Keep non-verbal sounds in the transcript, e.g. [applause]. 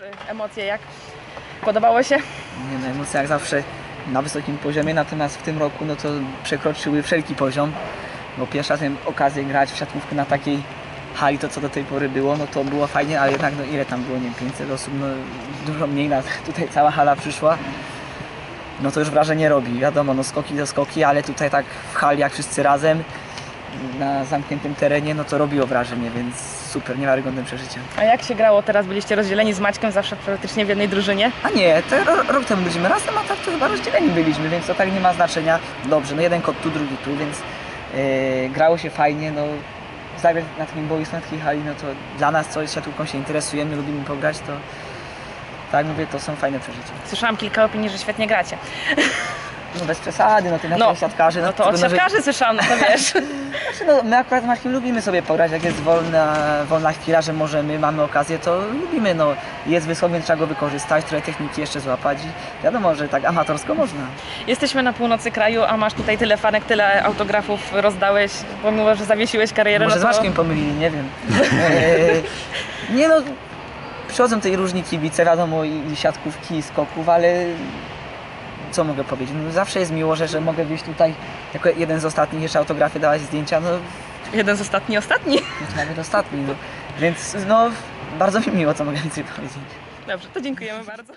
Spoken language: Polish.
Y, emocje jak? Podobało się? Nie no, emocje jak zawsze na wysokim poziomie, natomiast w tym roku no to przekroczyły wszelki poziom, bo pierwszy raz okazję grać w siatkówkę na takiej hali, to co do tej pory było, no to było fajnie, ale jednak no ile tam było, nie wiem, 500 osób, no dużo mniej nas [laughs] tutaj cała hala przyszła. No to już wrażenie robi, wiadomo, no skoki to skoki, ale tutaj tak w hali jak wszyscy razem na zamkniętym terenie, no to robiło wrażenie, więc super, niewiarygodne przeżycie. A jak się grało teraz? Byliście rozdzieleni z Maćkiem zawsze praktycznie w jednej drużynie? A nie, to ro, rok temu byliśmy razem, a tak to chyba rozdzieleni byliśmy, więc to tak nie ma znaczenia. Dobrze, no jeden kot tu, drugi tu, więc yy, grało się fajnie, no zagrać na takim boisku, na takiej hali, no to dla nas, co siatkówką się interesujemy, lubimy pograć, to tak mówię, to są fajne przeżycia. Słyszałam kilka opinii, że świetnie gracie. [laughs] No bez przesady, no ty na No, siatkarzy, no, No to od trudno, że- siatkarzy słyszałam, no to [laughs] wiesz. Znaczy, no, my akurat z Markiem lubimy sobie pograć, jak jest wolna, wolna chwila, że możemy, mamy okazję, to lubimy, no jest wysok, więc trzeba go wykorzystać, trochę techniki jeszcze złapać i wiadomo, że tak amatorsko można. Jesteśmy na północy kraju, a masz tutaj tyle fanek, tyle autografów rozdałeś, pomimo, że zawiesiłeś karierę. Może no z to... Maćkiem pomylili, nie wiem. [laughs] Nie no, przychodzą tutaj różni kibice, wiadomo, i siatkówki, i skoków, ale co mogę powiedzieć? No, zawsze jest miło, że, że mogę wyjść tutaj jako jeden z ostatnich jeszcze autografy, dawać zdjęcia, no Jeden z ostatni, ostatni. [laughs] nawet ostatni, no. Więc no, bardzo mi miło, co mogę więcej powiedzieć. Dobrze, to dziękujemy bardzo.